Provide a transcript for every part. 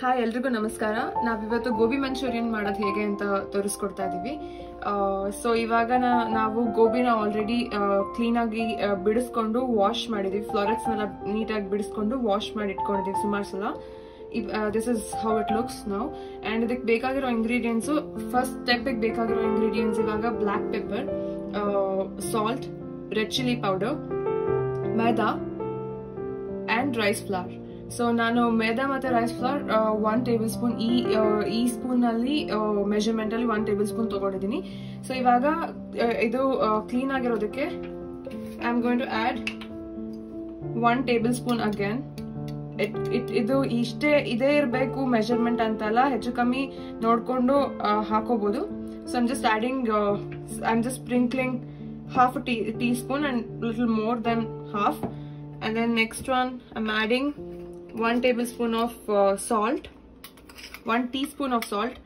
Hi, ಎಲ್ರಿಗೂ ನಮಸ್ಕಾರ. ನಾವಿವತ್ತು ಗೋಬಿ ಮಂಚೂರಿಯನ್ ಮಾಡೋದು ಹೇಗೆ ಅಂತ ತೋರಿಸ್ಕೊಡ್ತಾ ಇದೀವಿ. ಸೊ ಇವಾಗ ನಾ- ನಾವು ಗೋಬಿನ ಆಲ್ರೆಡಿ ಕ್ಲೀನಾಗಿ ಬಿಡಿಸ್ಕೊಂಡು ವಾಶ್ ಮಾಡಿದೀವಿ. ಫ್ಲೋರೆಕ್ಸ್ನೆಲ್ಲ ನೀಟಾಗಿ ಬಿಡಿಸ್ಕೊಂಡು ವಾಶ್ ಮಾಡಿ ಇಟ್ಕೊಂಡಿದ್ದೀವಿ ಸುಮಾರು ಸಲ this is how it looks ನಾವು ಆ್ಯಂಡ್ ಇದಕ್ಕೆ ಬೇಕಾಗಿರೋ ಇಂಗ್ರೀಡಿಯೆಂಟ್ಸು ಫಸ್ಟ್ ಸ್ಟೆಪ್ಪಿಗೆ ಬೇಕಾಗಿರೋ ಇಂಗ್ರೀಡಿಯೆಂಟ್ಸ್ ಇವಾಗ black pepper salt red chilli powder maida and rice flour so ನಾನು ಮೈದಾ ಮತ್ತು rice flour one tablespoon ಈ ಈ ಸ್ಪೂನಲ್ಲಿ ಮೆಷರ್ಮೆಂಟಲ್ಲಿ ಒನ್ ಟೇಬಲ್ ಸ್ಪೂನ್ ತೊಗೊಂಡಿದ್ದೀನಿ. ಸೊ ಇವಾಗ ಇದು clean ಆಗಿರೋದಕ್ಕೆ I am going to add one tablespoon again it ಇದು ಇಷ್ಟೇ, ಇದೇ ಇರಬೇಕು ಮೆಷರ್ಮೆಂಟ್ ಅಂತಲ್ಲ, ಹೆಚ್ಚು ಕಮ್ಮಿ ನೋಡಿಕೊಂಡು ಹಾಕೋಬೋದು. So I'm just adding I'm just sprinkling half tea teaspoon and little more then half and then next one I'm adding 1 tablespoon of uh, salt. 1 teaspoon of salt.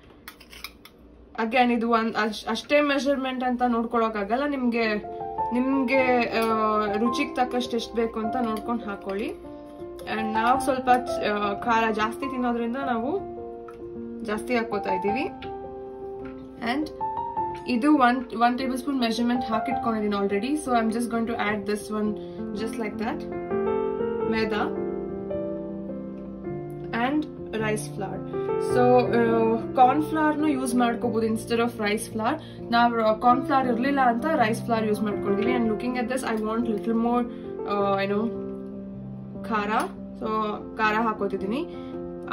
Again ಇದು ಒಂದು ಅಷ್ಟೇ ಮೆಷರ್ಮೆಂಟ್ ಅಂತ ನೋಡ್ಕೊಳಕ್ಕಾಗಲ್ಲ ನಿಮಗೆ ನಿಮಗೆ ರುಚಿಗೆ ತಕ್ಕಷ್ಟು ಎಷ್ಟು ಬೇಕು ಅಂತ ನೋಡ್ಕೊಂಡು ಹಾಕ್ಕೊಳ್ಳಿ ಆ್ಯಂಡ್ ನಾವು ಸ್ವಲ್ಪ ಖಾರ ಜಾಸ್ತಿ ತಿನ್ನೋದ್ರಿಂದ ನಾವು ಜಾಸ್ತಿ ಹಾಕೋತಾ ಇದ್ದೀವಿ. ಆ್ಯಂಡ್ ಇದು one one tablespoon measurement ಹಾಕಿಟ್ಕೊಂಡಿದ್ದೀನಿ already so I am just going to add this one just like that maida. Rice flour so corn ಫ್ಲವರ್ನು use ಮಾಡ್ಕೋಬಹುದು ಇನ್ಸ್ಟೆಡ್ ಆಫ್ ರೈಸ್ ಫ್ಲವರ್ ನಾವು ಕಾರ್ನ್ ಫ್ಲವರ್ ಇರಲಿಲ್ಲ ಅಂತ rice flour use ಮಾಡ್ಕೊಂಡಿದೀವಿ. And looking at this I want little more ಏನು ಖಾರ. So ಖಾರ ಹಾಕೋತಿದ್ದೀನಿ.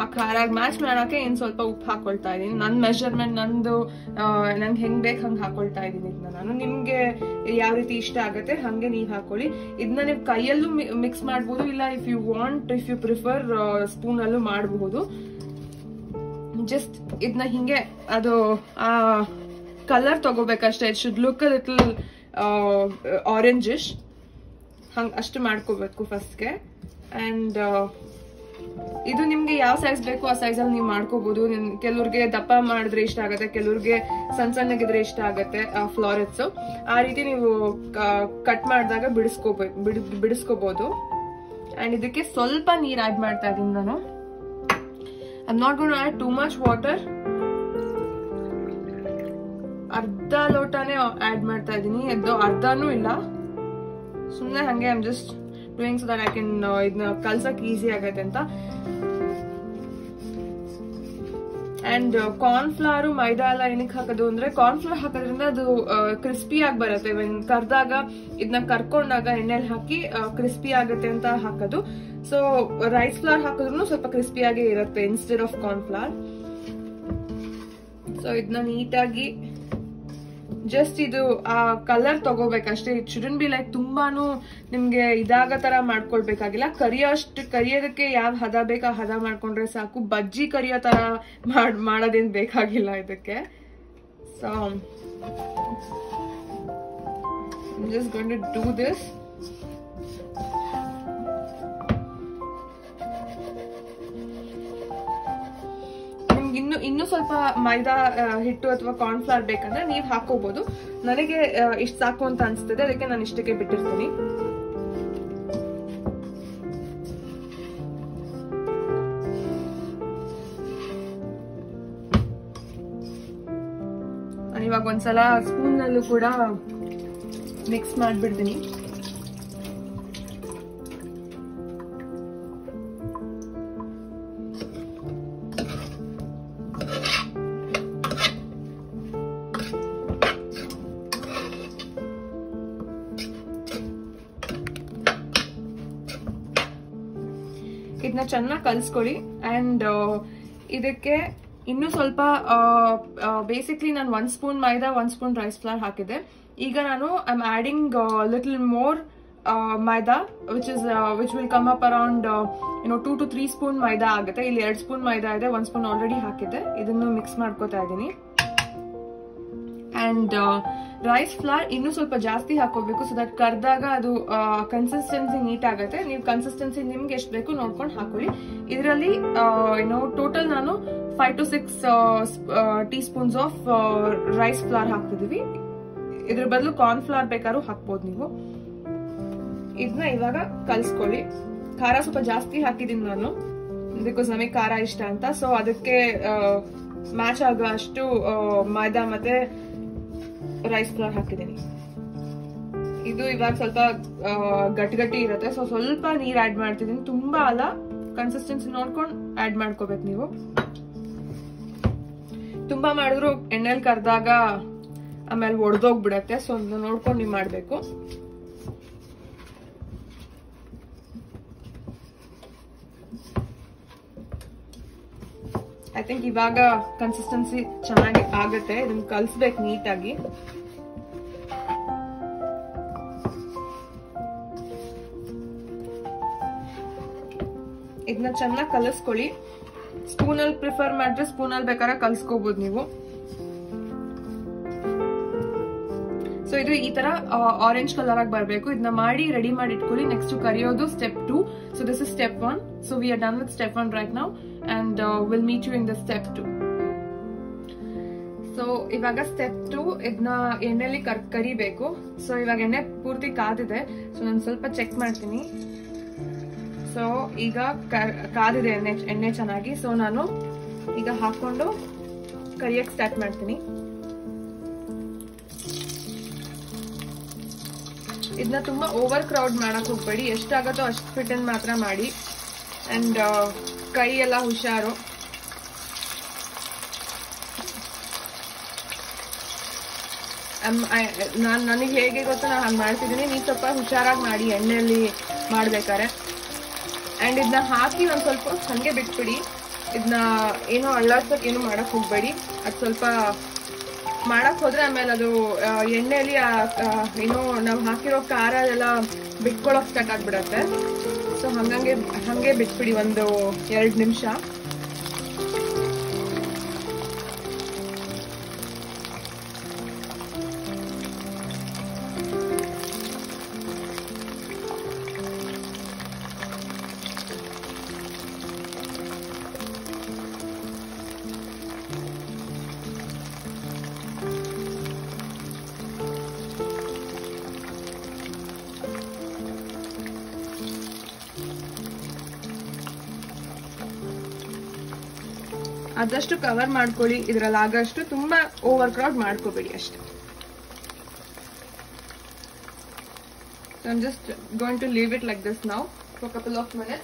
ಆ ಖಾರಾಗಿ match ಮಾಡೋಕೆ ಇನ್ ಸ್ವಲ್ಪ ಉಪ್ಪು ಹಾಕೊಳ್ತಾ ಇದ್ದೀನಿ. ನನ್ನ ಮೆಷರ್ಮೆಂಟ್ ನಂದು ನಂಗೆ ಹೆಂಗೆ ಬೇಕು ಹಂಗೆ ಹಾಕೊಳ್ತಾ ಇದ್ದೀನಿ ಇದನ್ನ ನಾನು. ನಿಮಗೆ ಯಾವ ರೀತಿ ಇಷ್ಟ ಆಗುತ್ತೆ ಹಾಗೆ ನೀವು ಹಾಕೊಳ್ಳಿ. ಇದನ್ನ ನೀವು ಕೈಯಲ್ಲೂ ಮಿಕ್ಸ್ ಮಾಡ್ಬೋದು, ಇಲ್ಲ if you want if you prefer ಸ್ಪೂನಲ್ಲೂ ಮಾಡಬಹುದು ಜಸ್ಟ್ ಇದನ್ನ ಹಿಂಗೆ, ಅದು, ಆ colour ತಗೋಬೇಕಷ್ಟೇ. It should look little orangish ಹಂಗೆ ಅಷ್ಟು ಮಾಡ್ಕೋಬೇಕು ಫಸ್ಟ್ಗೆ ಅಂಡ್ ಇದು ನಿಮ್ಗೆ ಯಾವ ಸೈಜ್ ಬೇಕು ಆ ಸೈಜ್ ಅಲ್ಲಿ ನೀವು ಮಾಡ್ಕೋಬಹುದು ಕೆಲವ್ರಿಗೆ ದಪ್ಪ ಮಾಡಿದ್ರೆ ಇಷ್ಟ ಆಗುತ್ತೆ, ಕೆಲವ್ರಿಗೆ ಸಣ್ಣ ಸಣ್ಣಗಿದ್ರೆ ಇಷ್ಟ ಆಗುತ್ತೆ ಫ್ಲಾರೆಟ್ಸ್ ಆ ರೀತಿ ನೀವು ಕಟ್ ಮಾಡಿದಾಗ ಬಿಡಿಸ್ಕೋಬೇಕು ಬಿಡಿಸ್ಕೋಬಹುದು ಅಂಡ್ ಇದಕ್ಕೆ ಸ್ವಲ್ಪ ನೀರ್ ಆಡ್ ಮಾಡ್ತಾ ಇದೀನಿ ನಾನು. I not gonna add too much water ಅರ್ಧ ಲೋಟನೇ ಆಡ್ ಮಾಡ್ತಾ ಇದೀನಿ ಅದು ಅರ್ಧನೂ ಇಲ್ಲ. ಸುಮ್ಮನೆ ಹಂಗೆ am just doing so that I can ಇದನ್ನ ಕಲ್ಸಕ್ ಈಸಿ ಆಗತ್ತೆ ಅಂತ. ಅಂಡ್ ಕಾರ್ನ್ ಫ್ಲವರ್ ಮೈದಾ ಎಲ್ಲ ಏನಕ್ಕೆ ಹಾಕೋದು ಅಂದ್ರೆ ಕಾರ್ನ್ ಫ್ಲವರ್ ಹಾಕೋದ್ರಿಂದ ಅದು ಕ್ರಿಸ್ಪಿ ಆಗಿ ಬರುತ್ತೆ. ಕರ್ದಾಗ ಇದನ್ನ ಕರ್ಕೊಂಡಾಗ ಎಣ್ಣೆಲಿ ಹಾಕಿ ಕ್ರಿಸ್ಪಿ ಆಗುತ್ತೆ ಅಂತ ಹಾಕೋದು. ಸೊ ರೈಸ್ ಫ್ಲವರ್ ಹಾಕಿದ್ರು ಸ್ವಲ್ಪ ಕ್ರಿಸ್ಪಿಯಾಗಿ ಇರುತ್ತೆ instead of corn flour so ಇದನ್ನ ನೀಟಾಗಿ ಜಸ್ಟ್ ಇದು, ಆ ಕಲರ್ ತಗೋಬೇಕಷ್ಟೇ. ಇಟ್ ಶುಡನ್ ಬಿ ಲೈಕ್ ತುಂಬಾನು ನಿಮ್ಗೆ ಇದಾಗ ತರ ಮಾಡ್ಕೊಳ್ಬೇಕಾಗಿಲ್ಲ. ಕರಿಯೋಷ್ಟು, ಕರಿಯೋದಕ್ಕೆ ಯಾವ ಹದ ಬೇಕಾ ಹದ ಮಾಡ್ಕೊಂಡ್ರೆ ಸಾಕು. ಬಜ್ಜಿ ಕರಿಯೋ ತರ ಮಾಡ್, ಮಾಡೋದೇನ್ ಬೇಕಾಗಿಲ್ಲ ಇದಕ್ಕೆ. So just going do this ಇನ್ನು ಸ್ವಲ್ಪ ಮೈದಾ ಹಿಟ್ಟು ಅಥವಾ ಕಾರ್ನ್ ಫ್ಲವರ್ ಬೇಕಂದ್ರೆ ನೀವು ಹಾಕೋಬಹುದು ನನಗೆ ಇಷ್ಟು ಸಾಕು ಅಂತ ಅನ್ಸ್ತದೆ, ಅದಕ್ಕೆ ನಾನು ಇಷ್ಟಕ್ಕೆ ಬಿಟ್ಟಿರ್ತೀನಿ. ಇವಾಗ ಒಂದ್ಸಲ ಸ್ಪೂನ್ ನಲ್ಲೂ ಕೂಡ ಮಿಕ್ಸ್ ಮಾಡ್ಬಿಡ್ತೀನಿ. ಚೆನ್ನಾಗಿ ಕಲಿಸ್ಕೊಳ್ಳಿ ಆ್ಯಂಡ್ ಇದಕ್ಕೆ ಇನ್ನೂ ಸ್ವಲ್ಪ ಬೇಸಿಕ್ಲಿ ನಾನು one spoon maida one spoon rice flour ಹಾಕಿದೆ ಈಗ ನಾನು I am adding little more maida which is which will come up around ಏನೋ two to three spoon maida ಆಗುತ್ತೆ. ಇಲ್ಲಿ ಎರಡು ಸ್ಪೂನ್ ಮೈದಾ ಇದೆ ಒನ್ ಸ್ಪೂನ್ ಆಲ್ರೆಡಿ ಹಾಕಿದ್ದೆ. ಇದನ್ನು ಮಿಕ್ಸ್ ಮಾಡ್ಕೋತಾ ಇದ್ದೀನಿ. ಅಂಡ್ ರೈಸ್ ಫ್ಲಾರ್ ಇನ್ನೂ ಸ್ವಲ್ಪ ಜಾಸ್ತಿ ಹಾಕೋಬೇಕು ಸೊ ದಟ್ ಕರ್ದಾಗ ಅದು ಕನ್ಸಿಸ್ಟೆನ್ಸಿ ನೀಟ್ ಆಗುತ್ತೆ. ನೀವು ಕನ್ಸಿಸ್ಟೆನ್ಸಿ ನಿಮ್ಗೆ ಎಷ್ಟು ಬೇಕು ನೋಡ್ಕೊಂಡು ಹಾಕೊಳ್ಳಿ. ಇದರಲ್ಲಿ ಏನೋ ಟೋಟಲ್ ನಾನು five to six teaspoons of rice flour ಹಾಕ್ತಿದೀವಿ. ಇದ್ರ ಬದಲು ಕಾರ್ನ್ ಫ್ಲಾರ್ ಬೇಕಾದ್ರೂ ಹಾಕ್ಬೋದು ನೀವು. ಇದನ್ನ ಇವಾಗ ಕಲ್ಸ್ಕೊಳ್ಳಿ. ಖಾರ ಸ್ವಲ್ಪ ಜಾಸ್ತಿ ಹಾಕಿದೀನಿ ನಾನು ಬಿಕಾಸ್ ನಮಗೆ ಖಾರ ಇಷ್ಟ ಅಂತ. ಸೊ ಅದಕ್ಕೆ ಮ್ಯಾಚ್ ಆಗೋ ಅಷ್ಟು ಮೈದಾ ಮತ್ತೆ ರೈಸ್ ಫ್ಲೋರ್ ಹಾಕಿದ್ದೀನಿ. ಇದು ಇವಾಗ ಸ್ವಲ್ಪ ಗಟ್ಟಿ ಗಟ್ಟಿ ಇರುತ್ತೆ. ಸೊ ಸ್ವಲ್ಪ ನೀರ್ ಆಡ್ ಮಾಡ್ತಿದ್ದೀನಿ. ತುಂಬಾ ಅಲ್ಲ ಕನ್ಸಿಸ್ಟೆನ್ಸಿ ನೋಡ್ಕೊಂಡು ಆಡ್ ಮಾಡ್ಕೋಬೇಕು ನೀವು. ತುಂಬಾ ಮಾಡಿದ್ರು, ಎಣ್ಣೆಲಿ ಕರೆದಾಗ ಆಮೇಲೆ ಒಡೆದೋಗ್ಬಿಡತ್ತೆ. ಸೊ ನೋಡ್ಕೊಂಡು ನೀವು ಮಾಡ್ಬೇಕು. ಐ ಥಿಂಕ್ ಇವಾಗ ಕನ್ಸಿಸ್ಟೆನ್ಸಿ ಚೆನ್ನಾಗಿ ಆಗುತ್ತೆ. ಇದನ್ನ ಕಲಿಸ್ಬೇಕು ನೀಟಾಗಿ. ಇದನ್ನ ಚೆನ್ನಾಗಿ ಕಲಿಸ್ಕೊಳ್ಳಿ. ಸ್ಪೂನಲ್ಲಿ ಪ್ರಿಫರ್ ಮಾಡಿದ್ರೆ ಸ್ಪೂನಲ್ಲಿ ಬೇಕಾದ್ರೆ ಕಲಿಸ್ಕೋಬೋದು ನೀವು. ಸೊ ಇದು ಈ ತರ ಆರೆಂಜ್ ಕಲರ್ ಆಗಿ ಬರಬೇಕು. ಇದನ್ನ ಮಾಡಿ ರೆಡಿ ಮಾಡಿ ಇಟ್ಕೊಳ್ಳಿ next ಕರಿಯೋದು step two so this is step one so we are done with step one right now and will meet you in the step two so ಇವಾಗ ಸ್ಟೆಪ್ ಟು ಇದನ್ನ ಎಣ್ಣೆಲಿ ಕರ್, ಕರಿಬೇಕು. ಸೊ ಇವಾಗ ಎಣ್ಣೆ ಪೂರ್ತಿ ಕಾದಿದೆ. ಸೊ ನಾನು ಸ್ವಲ್ಪ ಚೆಕ್ ಮಾಡ್ತೀನಿ. ಸೊ ಈಗ ಕಾದಿದೆ ಎಣ್ಣೆ ಎಣ್ಣೆ ಚೆನ್ನಾಗಿ. ಸೊ ನಾನು ಈಗ ಹಾಕೊಂಡು ಕರಿಯಕ್ ಸ್ಟಾರ್ಟ್ ಮಾಡ್ತೀನಿ. ಇದನ್ನ ತುಂಬಾ ಓವರ್ ಕ್ರೌಡ್ ಮಾಡಕ್ ಹೋಗ್ಬೇಡಿ. ಎಷ್ಟಾಗತ್ತೋ ಅಷ್ಟು ಫಿಟ್ ಮಾತ್ರ ಮಾಡಿ. ಅಂಡ್ ಕೈ ಎಲ್ಲ ಹುಷಾರು ನಾನು ನನಗೆ ಹೇಗೆ ಗೊತ್ತು ನಾನು ಹಂಗೆ ಮಾಡ್ತಿದ್ದೀನಿ. ನೀವು ಸ್ವಲ್ಪ ಹುಷಾರಾಗಿ ಮಾಡಿ, ಎಣ್ಣೆಯಲ್ಲಿ ಮಾಡಬೇಕಾರೆ ಆ್ಯಂಡ್ ಇದನ್ನ ಹಾಕಿ ಒಂದು ಸ್ವಲ್ಪ ಹಾಗೆ ಬಿಟ್ಬಿಡಿ. ಇದನ್ನ ಏನೋ ಅಳ್ಳಾಡ್ಸೋಕೆ ಏನು ಮಾಡೋಕ್ಕೆ ಹೋಗಬೇಡಿ. ಅದು ಸ್ವಲ್ಪ ಮಾಡಕ್ಕೆ ಹೋದ್ರೆ ಆಮೇಲೆ ಅದು ಎಣ್ಣೆಯಲ್ಲಿ ಏನೋ ನಾವು ಹಾಕಿರೋ ಖಾರ ಅದೆಲ್ಲ ಬಿಟ್ಕೊಳ್ಳೋಕೆ ಸ್ಟಾರ್ಟ್ ಆಗ್ಬಿಡತ್ತೆ. ಸೊ ಹಂಗಂಗೆ ಹಂಗೆ ಬಿಟ್ಬಿಡಿ ಒಂದು ಎರಡು ನಿಮಿಷ. ಆದಷ್ಟು ಕವರ್ ಮಾಡ್ಕೊಳ್ಳಿ. ಇದರಲ್ಲಿ ಆಗಷ್ಟು ತುಂಬಾ ಓವರ್ ಕ್ರೌಡ್ ಮಾಡ್ಕೋಬೇಡಿ ಅಷ್ಟೇ. So, I'm just going to leave it like this now for a.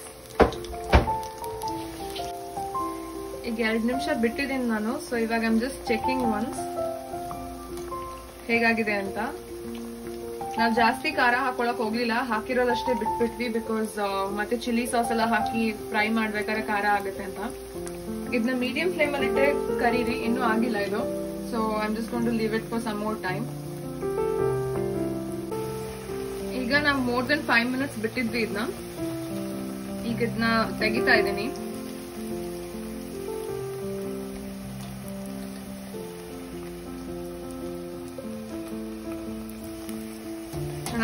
ಈಗ ಎರಡು ನಿಮಿಷ ಬಿಟ್ಟಿದ್ದೀನಿ ನಾನು. ಸೊ ಇವಾಗ ಐಮ್ ಜಸ್ಟ್ ಚೆಕಿಂಗ್ ಒನ್ಸ್ ಹೇಗಾಗಿದೆ ಅಂತ. ನಾವು ಜಾಸ್ತಿ ಖಾರ ಹಾಕೊಳಕ್ ಹೋಗ್ಲಿಲ್ಲ. ಹಾಕಿರೋದಷ್ಟೇ ಬಿಟ್ಬಿಟ್ವಿ ಬಿಕಾಸ್ ಮತ್ತೆ ಚಿಲ್ಲಿ ಸಾಸ್ ಎಲ್ಲ ಹಾಕಿ ಫ್ರೈ ಮಾಡ್ಬೇಕಾದ್ರೆ ಖಾರ ಆಗುತ್ತೆ ಅಂತ. ಇದನ್ನ ಮೀಡಿಯಂ ಫ್ಲೇಮ್ ಅಲ್ಲಿ ಇಟ್ಟರೆ ಕರೀರಿ. ಇನ್ನೂ ಆಗಿಲ್ಲ ಇದು. So I just gonna leave it for some more time ಈಗ ನಾವು ಮೋರ್ ದನ್ ಫೈವ್ ಮಿನಿಟ್ಸ್ ಬಿಟ್ಟಿದ್ವಿ ಇದನ್ನ ಈಗ ಇದನ್ನ ತೆಗಿತಾ ಇದ್ದೀನಿ.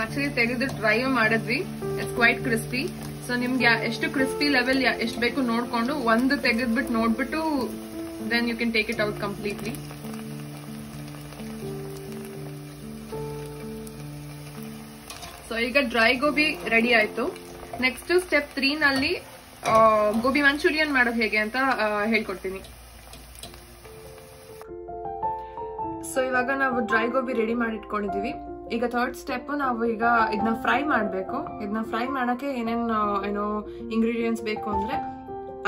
ಆಕ್ಚುಲಿ ತೆಗೆದು ಟ್ರೈ ಮಾಡಿದ್ವಿ. ಇಟ್ಸ್ ಕ್ವೈಟ್ ಕ್ರಿಸ್ಪಿ ಸೊ ನಿಮ್ಗೆ ಎಷ್ಟು ಕ್ರಿಸ್ಪಿ ಲೆವೆಲ್ ಎಷ್ಟು ಬೇಕು ನೋಡ್ಕೊಂಡು ಒಂದು ತೆಗೆದ್ಬಿಟ್ಟು ನೋಡ್ಬಿಟ್ಟು then you can take it out completely so ಈಗ ಡ್ರೈ ಗೋಬಿ ರೆಡಿ ಆಯ್ತು. ನೆಕ್ಸ್ಟ್ ಸ್ಟೆಪ್ ತ್ರೀ ನಲ್ಲಿ ಗೋಬಿ ಮಂಚೂರಿಯನ್ ಮಾಡೋದು ಹೇಗೆ ಅಂತ ಹೇಳ್ಕೊಡ್ತೀನಿ. ಸೊ ಇವಾಗ ನಾವು ಡ್ರೈ ಗೋಬಿ ರೆಡಿ ಮಾಡಿ ಇಟ್ಕೊಂಡಿದೀವಿ ಈಗ ಥರ್ಡ್ ಸ್ಟೆಪ್ ನಾವು ಈಗ ಇದನ್ನ ಫ್ರೈ ಮಾಡಬೇಕು. ಇದನ್ನ ಫ್ರೈ ಮಾಡೋಕ್ಕೆ ಏನೇನು ಏನೋ ಇಂಗ್ರೀಡಿಯೆಂಟ್ಸ್ ಬೇಕು ಅಂದರೆ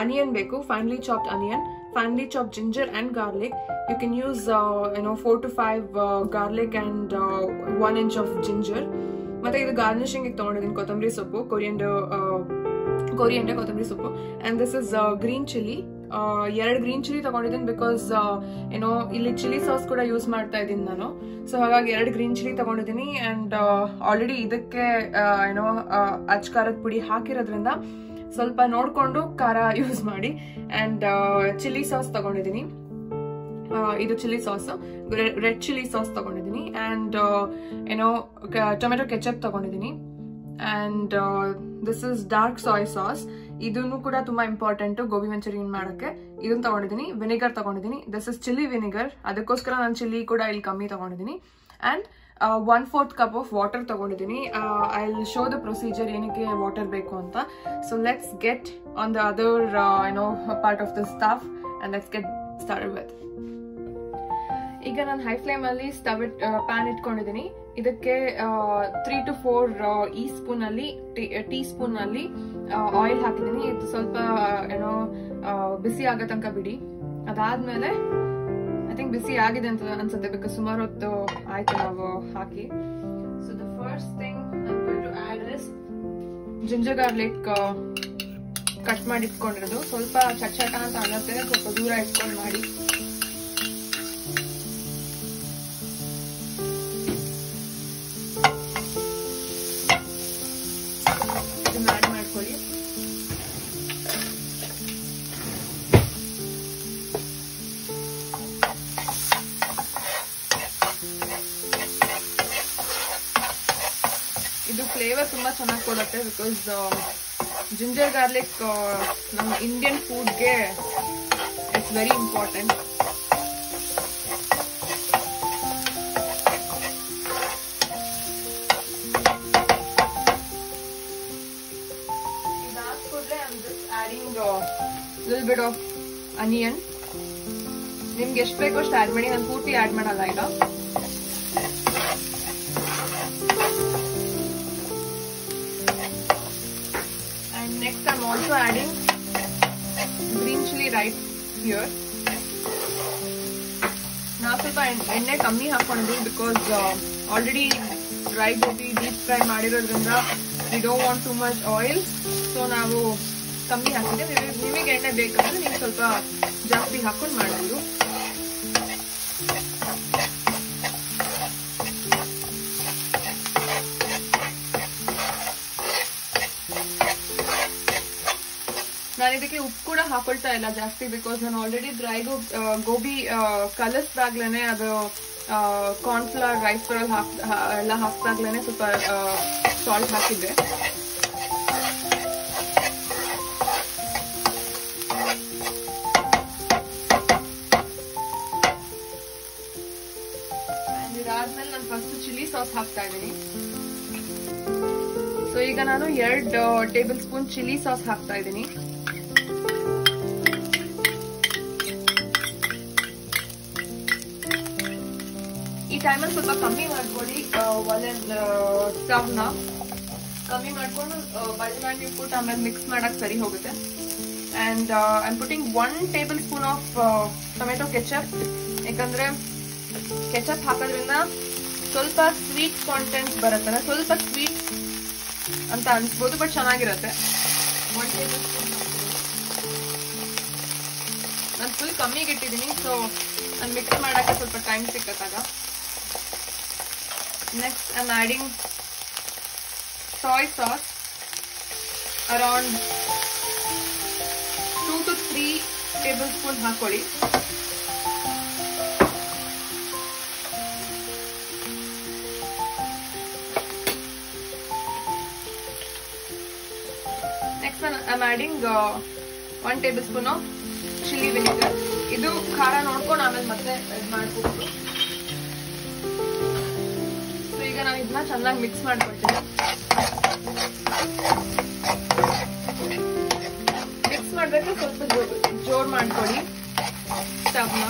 ಅನಿಯನ್ ಬೇಕು finely chopped onion finely chop ginger and garlic you can use ಏನೋ four to five garlic and one inch of ginger ಮತ್ತು ಇದು ಗಾರ್ನಿಶಿಂಗ್ ತಗೊಂಡಿದ್ದೀನಿ ಕೊತ್ತಂಬರಿ ಸೊಪ್ಪು, ಕೊರಿಯಂಡರ್ ಕೊರಿಯಂಡರ್ ಕೊತ್ತಂಬರಿ ಸೊಪ್ಪು. And this is green chilli ಎರಡು ಗ್ರೀನ್ ಚಿಲ್ಲಿ ತಗೊಂಡಿದ್ದೀನಿ ಬಿಕಾಸ್ ಏನೋ ಇಲ್ಲಿ ಚಿಲ್ಲಿ ಸಾಸ್ ಕೂಡ ಯೂಸ್ ಮಾಡ್ತಾ ಇದ್ದೀನಿ ನಾನು. ಸೊ ಹಾಗಾಗಿ ಎರಡು ಗ್ರೀನ್ ಚಿಲ್ಲಿ ತಗೊಂಡಿದ್ದೀನಿ ಅಂಡ್ ಆಲ್ರೆಡಿ ಇದಕ್ಕೆ ಏನೋ ಅಚ್ಕಾರದ ಪುಡಿ ಹಾಕಿರೋದ್ರಿಂದ ಸ್ವಲ್ಪ ನೋಡ್ಕೊಂಡು ಖಾರ ಯೂಸ್ ಮಾಡಿ ಅಂಡ್ ಚಿಲ್ಲಿ ಸಾಸ್ ತಗೊಂಡಿದ್ದೀನಿ. ಇದು chilli sauce red chilli sauce ತಗೊಂಡಿದ್ದೀನಿ ಆ್ಯಂಡ್ ಏನೋ ಟೊಮೆಟೊ ಕೆಚಪ್ ತಗೊಂಡಿದ್ದೀನಿ. And this is dark soy sauce ಇದನ್ನು ಕೂಡ ತುಂಬಾ ಇಂಪಾರ್ಟೆಂಟ್ ಗೋಬಿ ಮಂಚೂರಿಯನ್ ಮಾಡಕ್ಕೆ. ಇದನ್ನ ತಗೊಂಡಿದ್ದೀನಿ. ವಿನೆಗರ್ ತಗೊಂಡಿದ್ದೀನಿ. ದಿಸ್ ಇಸ್ ಚಿಲ್ಲಿ ವಿನೆಗರ್ ಅದಕ್ಕೋಸ್ಕರ ನಾನು ಚಿಲ್ಲಿ ಕೂಡ ಇಲ್ಲಿ ಕಮ್ಮಿ ತಗೊಂಡಿದ್ದೀನಿ. And one fourth cup of water ತಗೊಂಡಿದ್ದೀನಿ. I will show the procedure ಏನಕ್ಕೆ ವಾಟರ್ ಬೇಕು ಅಂತ. So let's get on the other you know part of the stuff and let's get start with ಈಗ ನಾನು ಹೈ ಫ್ಲೇಮ್ ಅಲ್ಲಿ stove ಇಟ್ pan ಇಟ್ಕೊಂಡಿದ್ದೀನಿ. ಇದಕ್ಕೆ ತ್ರೀ ಟು ಫೋರ್ ಈ ಸ್ಪೂನ್ ಅಲ್ಲಿ ಟೀ ಸ್ಪೂನ್ ಅಲ್ಲಿ ಆಯಿಲ್ ಹಾಕಿದ್ದೀನಿ. ಇದು ಸ್ವಲ್ಪ ಏನೋ ಬಿಸಿ ಆಗೋ ತನಕ ಬಿಡಿ. ಅದಾದ್ಮೇಲೆ ಐ ಥಿಂಕ್ ಬಿಸಿ ಆಗಿದೆ ಅಂತ ಅನ್ಸುತ್ತೆ ಬಿಕಾಸ್ ಸುಮಾರು ಹೊತ್ತು ಆಯ್ತು ನಾವು ಹಾಕಿ. So the first thing ginger garlic cut ಮಾಡಿ ಇಟ್ಕೊಂಡಿರೋದು. ಸ್ವಲ್ಪ ಚಟ್ ಚಟ ಅಂತ ಅನ್ನತ್ತೆ. ಸ್ವಲ್ಪ ದೂರ ಇಟ್ಕೊಂಡು ಮಾಡಿ. ಚೆನ್ನಾಗಿ ಕೊಡುತ್ತೆ ಬಿಕಾಸ್ ಜಿಂಜರ್ ಗಾರ್ಲಿಕ್ ನಮ್ಮ ಇಂಡಿಯನ್ ಫುಡ್ಗೆ ಇಟ್ಸ್ ವೆರಿ ಇಂಪಾರ್ಟೆಂಟ್ ಇದಾದ ಕೂಡಲೇ I'm just adding lil bit of onion ನಿಮ್ಗೆ ಎಷ್ಟು ಬೇಕೋ ಅಷ್ಟು ಆಡ್ ಮಾಡಿ, ನಾನು ಪೂರ್ತಿ ಆಡ್ ಮಾಡಲ್ಲ ಈಗ. Adding green chili right here. ನಾವು ಸ್ವಲ್ಪ ಎಣ್ಣೆ ಕಮ್ಮಿ ಹಾಕೊಂಡಿದ್ವಿ because already dry gobi deep fry ಮಾಡಿರೋದ್ರಿಂದ we don't want too much oil so ನಾವು ಕಮ್ಮಿ ಹಾಕಿದ್ದೆ ನಿಮಗೆ ಎಣ್ಣೆ ಬೇಕಂದ್ರೆ ನೀವು ಸ್ವಲ್ಪ ಜಾಸ್ತಿ ಹಾಕೊಂಡು ಮಾಡೋದು ಇದಕ್ಕೆ ಉಪ್ಪು ಕೂಡ ಹಾಕೊಳ್ತಾ ಇಲ್ಲ ಜಾಸ್ತಿ ಬಿಕಾಸ್ ನಾನು ಆಲ್ರೆಡಿ ಡ್ರೈ ಗೋಬಿ ಕಲಸ್ದಾಗ್ಲೇನೆ ಅದು ಕಾರ್ನ್ಫ್ಲವರ್ ರೈಸ್ ಫ್ಲವರ್ ಹಾಕ್ ಎಲ್ಲ ಹಾಕ್ದಾಗ್ಲೇನೆ ಸ್ವಲ್ಪ ಸಾಲ್ಟ್ ಹಾಕಿದ್ದೆ. ಇದಾದ್ಮೇಲೆ ನಾನು ಫಸ್ಟ್ ಚಿಲ್ಲಿ ಸಾಸ್ ಹಾಕ್ತಾ ಇದ್ದೀನಿ. ಸೊ ಈಗ ನಾನು ಎರಡು ಟೇಬಲ್ ಸ್ಪೂನ್ ಚಿಲ್ಲಿ ಸಾಸ್ ಹಾಕ್ತಾ ಇದ್ದೀನಿ. ಈ ಟೈಮಲ್ಲಿ ಸ್ವಲ್ಪ ಕಮ್ಮಿ ಮಾಡ್ಕೊಳ್ಳಿ ಒಲೆ ಸ್ಟವ್ನ ಕಮ್ಮಿ ಮಾಡ್ಕೊಂಡು ಬಳ್ಳಿ ಇಟ್ಬಿಟ್ಟು ಆಮೇಲೆ ಮಿಕ್ಸ್ ಮಾಡೋಕ್ಕೆ ಸರಿ ಹೋಗುತ್ತೆ. And am putting one tablespoon of tomato ketchup ಯಾಕಂದರೆ ಕೆಚಪ್ ಹಾಕೋದ್ರಿಂದ ಸ್ವಲ್ಪ ಸ್ವೀಟ್ ಕಾಂಟೆಂಟ್ ಬರುತ್ತಲ್ಲ, ಸ್ವಲ್ಪ ಸ್ವೀಟ್ ಅಂತ ಅನ್ಸ್ಬೋದು ಬಟ್ ಚೆನ್ನಾಗಿರುತ್ತೆ. ಒನ್ ಟೇಬಲ್ ಸ್ಪೂನ್ ನಾನು ಫುಲ್ ಕಮ್ಮಿಗೆ ಇಟ್ಟಿದ್ದೀನಿ ಸೊ ನಾನು ಮಿಕ್ಸ್ ಮಾಡೋಕ್ಕೆ ಸ್ವಲ್ಪ ಟೈಮ್ ಸಿಕ್ಕತ್ತಾಗ. Next I'm adding soy sauce around two to three tablespoon ಹಾಕೊಳ್ಳಿ next I'm adding one tablespoon of chilli vinegar ಇದು ಖಾರ ನೋಡ್ಕೊಂಡು ಆಮೇಲೆ ಮತ್ತೆ ಇದು ಮಾಡ್ಕೋಬಹುದು ಸೊ ಈಗ ನಾನು ಇದನ್ನ ಚೆನ್ನಾಗಿ ಮಿಕ್ಸ್ ಮಾಡ್ಕೊಳ್ತೀನಿ ಮಿಕ್ಸ್ ಮಾಡ್ಬೇಕು ಸ್ವಲ್ಪ ಜೋರ್ ಮಾಡ್ಕೊಳ್ಳಿ ಸ್ಟವ್ನ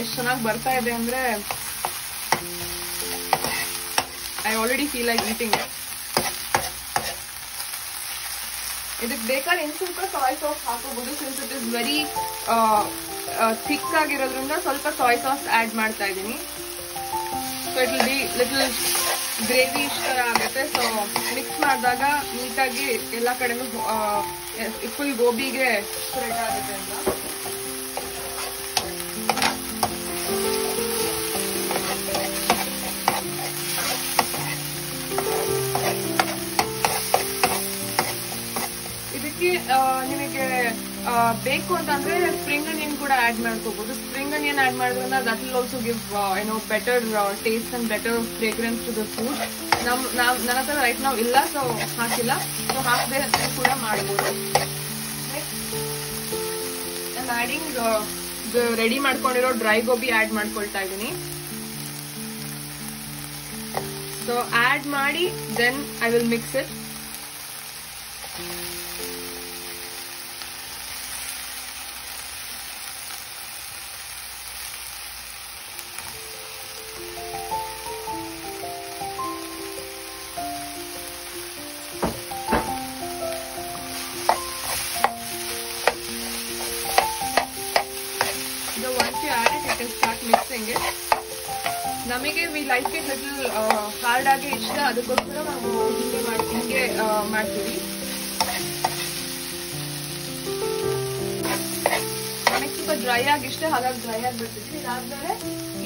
ಎಷ್ಟು ಚೆನ್ನಾಗಿ ಬರ್ತಾ ಇದೆ ಅಂದ್ರೆ I already feel like eating ಇದಕ್ಕೆ ಬೇಕಾದ್ರೆ ಇನ್ ಸ್ವಲ್ಪ ಸಾಯ್ ಸಾಸ್ ಹಾಕೋಬಹುದು since it is very thick ಆಗಿರೋದ್ರಿಂದ ಸ್ವಲ್ಪ ಸಾಯ್ ಸಾಸ್ ಆಡ್ ಮಾಡ್ತಾ ಇದ್ದೀನಿ so it be little gravy ಇಷ್ಟ ಆಗುತ್ತೆ. ಸೊ ಮಿಕ್ಸ್ ಮಾಡಿದಾಗ ನೀಟಾಗಿ ಎಲ್ಲ ಕಡೆನೂ ಫುಲ್ ಗೋಬಿಗೆ ಸ್ಪ್ರೆಡ್ ಆಗುತ್ತೆ ಅಂತ. ನಿಮಗೆ ಬೇಕು ಅಂತಂದ್ರೆ ಸ್ಪ್ರಿಂಗ್ ಅನಿಯನ್ ಕೂಡ ಆಡ್ ಮಾಡ್ಕೋಬಹುದು ಸ್ಪ್ರಿಂಗ್ ಅನಿಯನ್ ಆಡ್ ಮಾಡೋದ್ರಿಂದ ದಟ್ ವಿಲ್ ಆಲ್ಸೋ ಗಿವ್ ಏನೋ better taste and better fragrance to the food ನಮ್, ನಾವ್, ನನ್ನ ಹತ್ರ ರೈಟ್ ನಾವು ಇಲ್ಲ ಸೊ ಹಾಕಿಲ್ಲ. ಸೊ ಹಾಕದೆ ಕೂಡ ಮಾಡ್ಬೋದು. ಆಡಿಂಗ್ ರೆಡಿ ಮಾಡ್ಕೊಂಡಿರೋ ಡ್ರೈ ಗೋಬಿ ಆಡ್ ಮಾಡ್ಕೊಳ್ತಾ ಇದ್ದೀನಿ. ಸೊ ಆಡ್ ಮಾಡಿ then I will mix it like it little hard ಆಗಿ ಇಷ್ಟ, ಅದಕ್ಕೋಸ್ಕರ ನಾವು ಹಿಂಗೆ ಮಾಡಿ, ಹಿಂಗೆ ಮಾಡ್ತೀವಿ. ನನಗೆ ಸ್ವಲ್ಪ ಡ್ರೈ ಆಗಿ ಇಷ್ಟ, ಹಾಗಾಗಿ ಡ್ರೈ ಆಗಿ ಬಿಡ್ತೀವಿ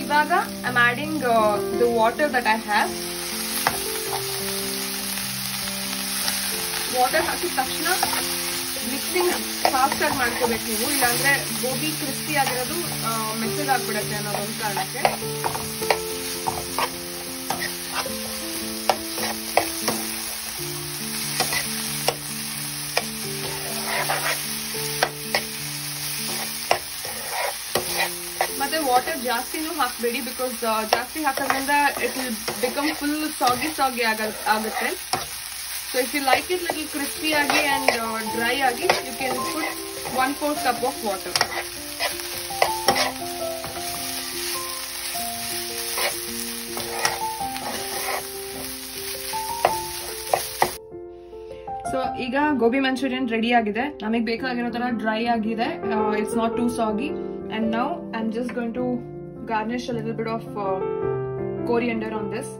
ಇವಾಗ I am adding the water that I have water ಹಾಕಿದ ತಕ್ಷಣ ಮಿಕ್ಸಿಂಗ್ ಫಾಸ್ಟ್ ಆಗಿ ಮಾಡ್ಕೋಬೇಕು ನೀವು. ಇಲ್ಲಾಂದ್ರೆ ಗೋಬಿ ಕ್ರಿಸ್ಪಿ ಆಗಿರೋದು ಮೆತ್ತಗಾಗ್ಬಿಡತ್ತೆ ಅನ್ನೋದೊಂದು ಕಾರಣಕ್ಕೆ. ವಾಟರ್ ಜಾಸ್ತಿನೂ ಹಾಕಬೇಡಿ ಬಿಕಾಸ್ ಜಾಸ್ತಿ ಹಾಕೋದ್ರಿಂದ ಇಟ್ ವಿಲ್ ಬಿಕಮ್ ಫುಲ್ ಸಾಗಿ ಸಾಗಿ ಆಗುತ್ತೆ. So if you like it little crispy ಆಗಿ ಅಂಡ್ ಡ್ರೈ ಆಗಿ you can food one fourth cup of water so ಈಗ ಗೋಬಿ ಮಂಚೂರಿಯನ್ ರೆಡಿ ಆಗಿದೆ. ನಮಗೆ ಬೇಕಾಗಿರೋ ತರ ಡ್ರೈ ಆಗಿದೆ. ಇಟ್ಸ್ ನಾಟ್ ಟೂ ಸಾಗಿ and now I am just going to garnish a little bit of coriander on this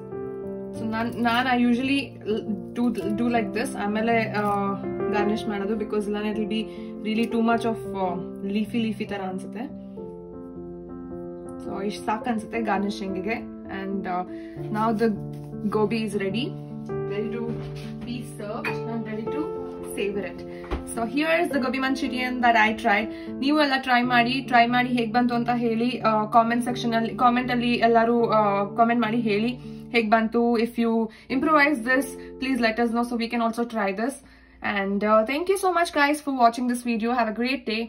so ನಾನು ನಾನು I usually do do like this ಆಮೇಲೆ ಗಾರ್ನಿಷ್ ಮಾಡೋದು ಬಿಕಾಸ್ ಇಲ್ಲ it will be really too much of leafy leafy ಥರ ಅನಿಸುತ್ತೆ. So ಇಷ್ಟು ಸಾಕು ಅನ್ಸುತ್ತೆ ಗಾರ್ನಿಶಿಂಗಿಗೆ ಆ್ಯಂಡ್ ನಾವು the gobi is ready ready to be serve and ready to savour it so here is the gobi manchurian that I try ನೀವು ಎಲ್ಲ try ಮಾಡಿ ಟ್ರೈ ಮಾಡಿ ಹೇಗ್ ಬಂತು ಅಂತ ಹೇಳಿ ಕಾಮೆಂಟ್ ಸೆಕ್ಷನ್ ಅಲ್ಲಿ ಕಾಮೆಂಟ್ ಅಲ್ಲಿ ಎಲ್ಲರೂ ಕಾಮೆಂಟ್ ಮಾಡಿ ಹೇಳಿ ಹೇಗ್ ಬಂತು. If you improvise this please let us know so we can also try this and uh, thank you so much guys for watching this video. Have a great day.